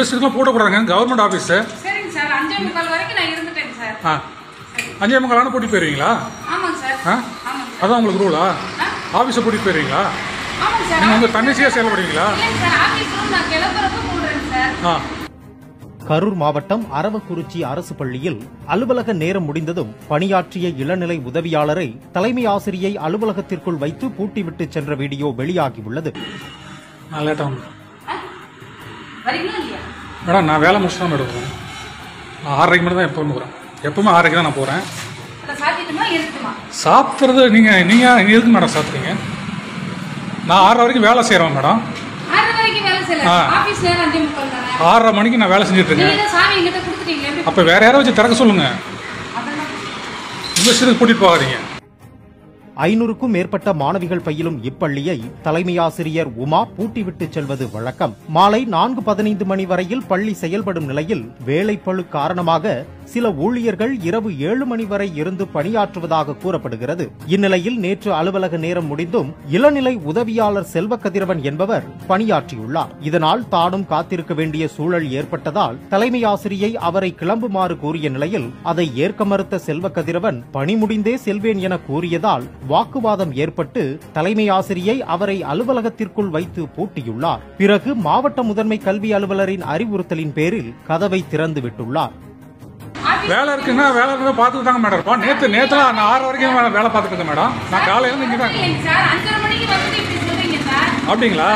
இஷ்டத்துக்குலாம் போடக்கூடாதுங்க government office சரிங்க sir அஞ்சே முக்கால் வரைக்கும் நான் இருந்துட்டேங்க சார். ஆ. அஞ்சே முக்கால் பூட்டி போயிருவீங்களா? ஆமாங்க சார். ஆ? அதான் உங்களுக்கு ரூலா ஆஃபீஸை ஆமாங்க சார் நீங்கள் வந்து தன்னிச்சையாக செயல்படுவீங்களா? ஆ. கரூர் மாவட்டம் அரவக்குறிச்சி அரசு பள்ளியில் அலுவலக நேரம் முடிந்ததும் பணியாற்றிய இளநிலை உதவியாளரை தலைமை ஆசிரியை அலுவலகத்திற்குள் வைத்து பூட்டிவிட்டு சென்ற வீடியோ வெளியாகியுள்ளது. வரீங்களா இல்லையா? மேடம் நான் வேலை முடிச்சு தான் மேடம் போகிறேன் நான் ஆறரைக்கு மட்டும் தான் எப்போவும் போகிறேன் எப்பவுமே ஆறரைக்கு தான் நான் போகிறேன் சாப்பிட்றது நீங்கள் நீங்கள் எதுக்கு மேடம் சாப்பிட்றீங்க? நான் ஆறரை வரைக்கும் வேலை செய்கிறேன் மேடம். ஆறரை மணிக்கு நான் வேலை செஞ்சுட்டு இருக்கேன். அப்போ வேற யாரை வச்சு திறக்க உங்கள் இஷ்டத்துக்கு கூட்டிகிட்டு போகாதீங்க. ஐநூறுக்கும் மேற்பட்ட மாணவிகள் பயிலும் இப்பள்ளியை தலைமை ஆசிரியர் உமா பூட்டிவிட்டு செல்வது வழக்கம். மாலை நான்கு பதினைந்து மணி வரையில் பள்ளி செயல்படும் நிலையில் வேலைப்பழு காரணமாக சில ஊழியர்கள் இரவு ஏழு மணி வரை இருந்து பணியாற்றுவதாக கூறப்படுகிறது. இந்நிலையில் நேற்று அலுவலக நேரம் முடிந்தும் இளநிலை உதவியாளர் செல்வ கதிரவன் என்பவர் பணியாற்றியுள்ளார். இதனால் தானும் காத்திருக்க வேண்டிய சூழல் ஏற்பட்டதால் தலைமை ஆசிரியை அவரை கிளம்புமாறு கூறிய நிலையில் அதை ஏற்க மறுத்த செல்வ கதிரவன் பணி முடிந்தே செல்வேன் என கூறியதால் வாக்குவாதம் ஏற்பட்டு தலைமை ஆசிரியை அவரை அலுவலகத்திற்குள் வைத்து பூட்டியுள்ளார். பிறகு மாவட்ட முதன்மை கல்வி அலுவலரின் அறிவுறுத்தலின் பேரில் கதவை திறந்து விட்டுள்ளார் வேலை இருக்குன்னா வேலை இருந்தால் பார்த்துட்டு தாங்க மேடம் இருப்போம் நேற்று நேற்றுலாம் நான் ஆறு வரைக்கும் வேலை இருக்கேன். மேடம் நான் காலையிலேருந்து இங்கே தான் அப்படிங்களா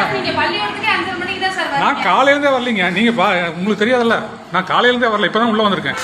நான் காலையிலேருந்தே வரலைங்க. நீங்கள் பா உங்களுக்கு தெரியாதுல்ல. நான் காலையிலேருந்தே வரல. இப்போ தான் உள்ளே வந்திருக்கேன்.